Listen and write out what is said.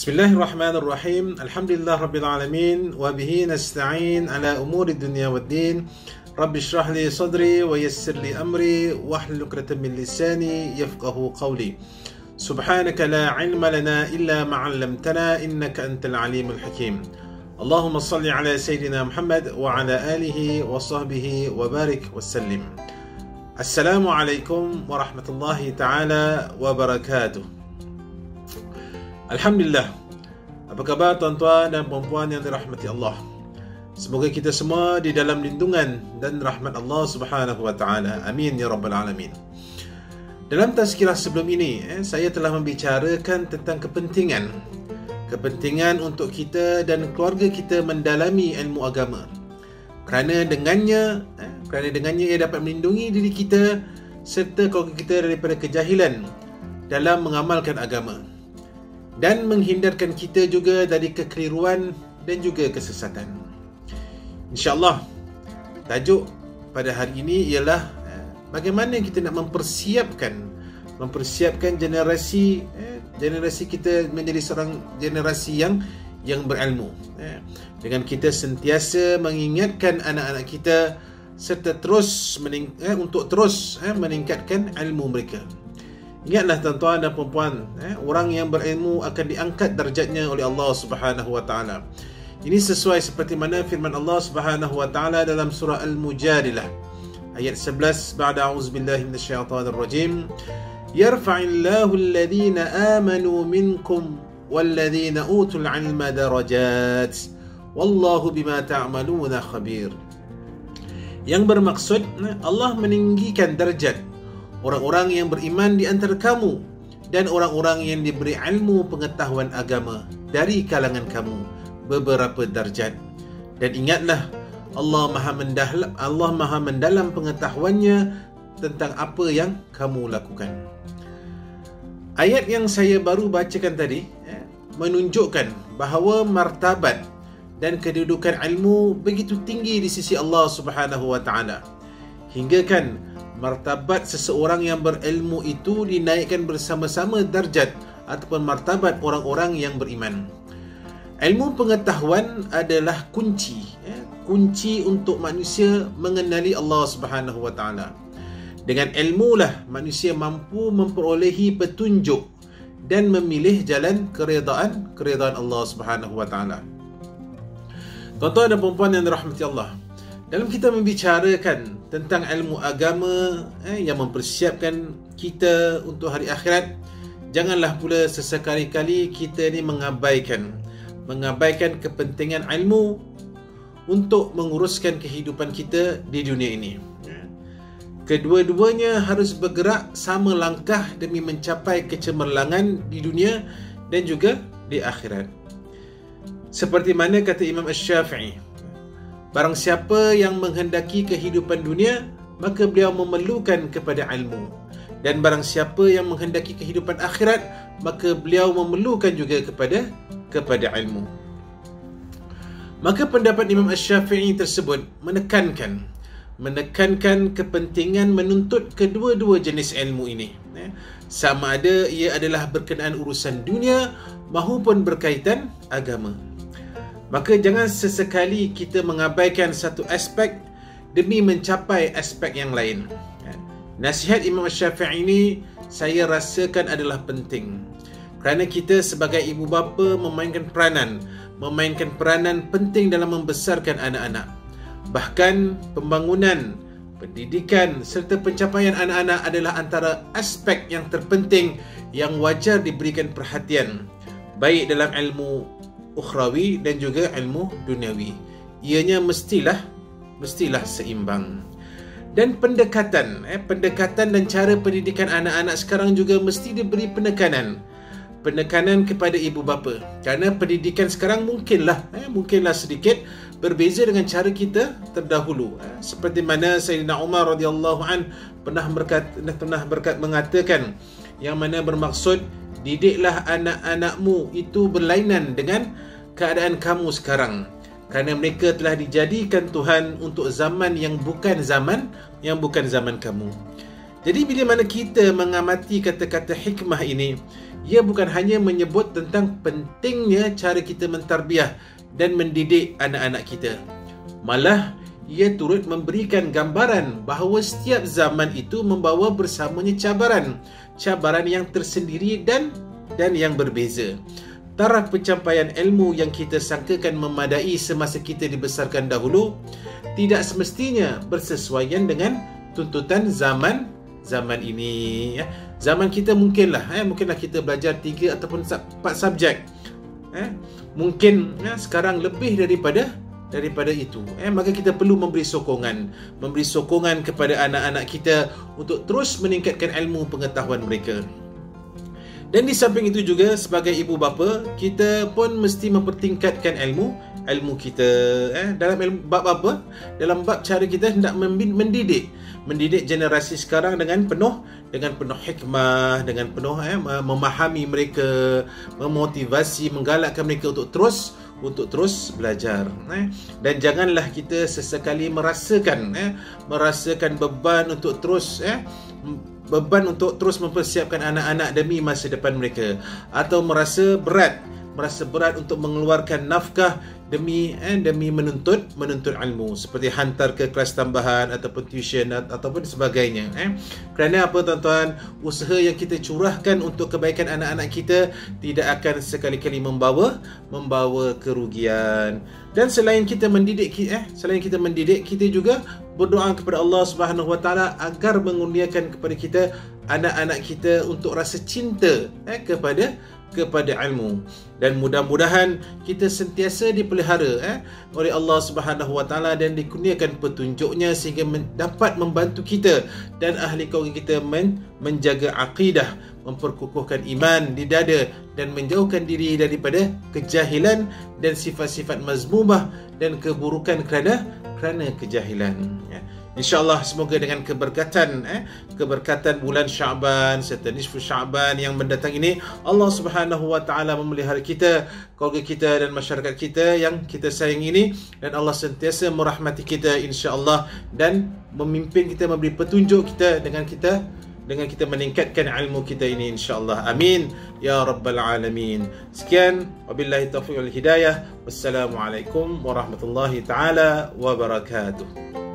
بسم الله الرحمن الرحيم الحمد لله رب العالمين وبه نستعين على أمور الدنيا والدين رب اشرح لي صدري ويسر لي أمري واحلل عقدة من لساني يفقه قولي سبحانك لا علم لنا إلا ما علمتنا إنك أنت العليم الحكيم اللهم صل على سيدنا محمد وعلى آله وصحبه وبارك وسلم السلام عليكم ورحمة الله تعالى وبركاته Alhamdulillah. Apa khabar tuan-tuan dan puan-puan yang dirahmati Allah? Semoga kita semua di dalam lindungan dan rahmat Allah Subhanahu wa taala. Amin ya rabbal alamin. Dalam tazkirah sebelum ini, eh, saya telah membicarakan tentang kepentingan kepentingan untuk kita dan keluarga kita mendalami ilmu agama. Kerana dengannya, eh, kerana dengannya ia dapat melindungi diri kita serta keluarga kita daripada kejahilan dalam mengamalkan agama dan menghindarkan kita juga dari kekeliruan dan juga kesesatan. InsyaAllah, tajuk pada hari ini ialah eh, bagaimana kita nak mempersiapkan mempersiapkan generasi eh, generasi kita menjadi seorang generasi yang yang berilmu eh. dengan kita sentiasa mengingatkan anak-anak kita serta terus mening- untuk terus meningkatkan ilmu mereka. Ingatlah tuan-tuan dan puan-puan, eh, orang yang berilmu akan diangkat darjatnya oleh Allah Subhanahu wa taala. Ini sesuai seperti mana firman Allah Subhanahu wa taala dalam surah Al-Mujadilah ayat 11 ba'da a'udzubillahi minasyaitonir rajim. Yarfa'illahu alladhina amanu minkum walladhina utul 'ilma darajat. Wallahu bima ta'maluna khabir. Yang bermaksud eh, Allah meninggikan darjat orang-orang yang beriman di antara kamu dan orang-orang yang diberi ilmu pengetahuan agama dari kalangan kamu beberapa darjat. Dan ingatlah Allah Maha mendalam Allah Maha mendalam pengetahuannya tentang apa yang kamu lakukan. Ayat yang saya baru bacakan tadi eh, menunjukkan bahawa martabat dan kedudukan ilmu begitu tinggi di sisi Allah Subhanahu wa taala. Hingga kan martabat seseorang yang berilmu itu dinaikkan bersama-sama darjat ataupun martabat orang-orang yang beriman. Ilmu pengetahuan adalah kunci, eh, kunci untuk manusia mengenali Allah Subhanahu Wa Taala. Dengan ilmu lah manusia mampu memperolehi petunjuk dan memilih jalan keredaan keredaan Allah Subhanahu Wa Taala. Tuan-tuan dan puan-puan yang dirahmati Allah, dalam kita membicarakan tentang ilmu agama eh, yang mempersiapkan kita untuk hari akhirat, janganlah pula sesekali-kali kita ni mengabaikan mengabaikan kepentingan ilmu untuk menguruskan kehidupan kita di dunia ini. Kedua-duanya harus bergerak sama langkah demi mencapai kecemerlangan di dunia dan juga di akhirat. Seperti mana kata Imam Ash-Syafi'i, Barang siapa yang menghendaki kehidupan dunia, maka beliau memerlukan kepada ilmu. Dan barang siapa yang menghendaki kehidupan akhirat, maka beliau memerlukan juga kepada kepada ilmu. Maka pendapat Imam Ash-Syafi'i tersebut menekankan menekankan kepentingan menuntut kedua-dua jenis ilmu ini. Eh, sama ada ia adalah berkenaan urusan dunia maupun berkaitan agama. Maka jangan sesekali kita mengabaikan satu aspek demi mencapai aspek yang lain. Ya. Nasihat Imam Syafi'i ini saya rasakan adalah penting. Kerana kita sebagai ibu bapa memainkan peranan, memainkan peranan penting dalam membesarkan anak-anak. Bahkan pembangunan, pendidikan serta pencapaian anak-anak adalah antara aspek yang terpenting yang wajar diberikan perhatian baik dalam ilmu ukhrawi dan juga ilmu duniawi. Ianya mestilah mestilah seimbang. Dan pendekatan, eh, pendekatan dan cara pendidikan anak-anak sekarang juga mesti diberi penekanan. Penekanan kepada ibu bapa. Kerana pendidikan sekarang mungkinlah, eh, mungkinlah sedikit berbeza dengan cara kita terdahulu. Eh, seperti mana Sayyidina Umar radhiyallahu an pernah berkat pernah berkat mengatakan yang mana bermaksud didiklah anak-anakmu itu berlainan dengan keadaan kamu sekarang kerana mereka telah dijadikan Tuhan untuk zaman yang bukan zaman yang bukan zaman kamu. Jadi bila mana kita mengamati kata-kata hikmah ini, ia bukan hanya menyebut tentang pentingnya cara kita mentarbiah dan mendidik anak-anak kita. Malah ia turut memberikan gambaran bahawa setiap zaman itu membawa bersamanya cabaran, cabaran yang tersendiri dan dan yang berbeza. Taraf pencapaian ilmu yang kita sangkakan memadai semasa kita dibesarkan dahulu tidak semestinya bersesuaian dengan tuntutan zaman zaman ini ya. Zaman kita mungkinlah eh mungkinlah kita belajar tiga ataupun empat subjek. Eh mungkin ya, sekarang lebih daripada daripada itu eh maka kita perlu memberi sokongan. Memberi sokongan kepada anak-anak kita untuk terus meningkatkan ilmu pengetahuan mereka dan di samping itu juga sebagai ibu bapa kita pun mesti mempertingkatkan ilmu ilmu kita eh dalam ilmu bab apa dalam bab cara kita hendak mendidik mendidik generasi sekarang dengan penuh dengan penuh hikmah dengan penuh eh memahami mereka memotivasi menggalakkan mereka untuk terus untuk terus belajar eh? dan janganlah kita sesekali merasakan eh? merasakan beban untuk terus eh? Beban untuk terus mempersiapkan anak-anak demi masa depan mereka. Atau merasa berat merasa berat untuk mengeluarkan nafkah demi eh, demi menuntut menuntut ilmu. Seperti hantar ke kelas tambahan ataupun tuition ataupun sebagainya eh. kerana apa tuan-tuan? Usaha yang kita curahkan untuk kebaikan anak-anak kita tidak akan sekali-kali membawa membawa kerugian. Dan selain kita mendidik eh selain kita mendidik kita juga berdoa kepada Allah Subhanahu Wa Taala agar mengurniakan kepada kita anak-anak kita untuk rasa cinta eh kepada kepada ilmu dan mudah-mudahan kita sentiasa dipelihara eh, oleh Allah Subhanahu Wa Taala dan dikurniakan petunjuknya sehingga men- dapat membantu kita dan ahli kaum kita men- menjaga akidah memperkukuhkan iman di dada dan menjauhkan diri daripada kejahilan dan sifat-sifat mazmumah dan keburukan kerana kerana kejahilan ya. InsyaAllah semoga dengan keberkatan eh, keberkatan bulan Syaban serta nisfu Syaban yang mendatang ini Allah Subhanahu wa taala memelihara kita, keluarga kita dan masyarakat kita yang kita sayang ini dan Allah sentiasa merahmati kita insya-Allah dan memimpin kita memberi petunjuk kita dengan kita dengan kita meningkatkan ilmu kita ini insya-Allah. Amin ya rabbal alamin. Sekian wabillahi taufiq wal hidayah. Wassalamualaikum warahmatullahi taala wabarakatuh.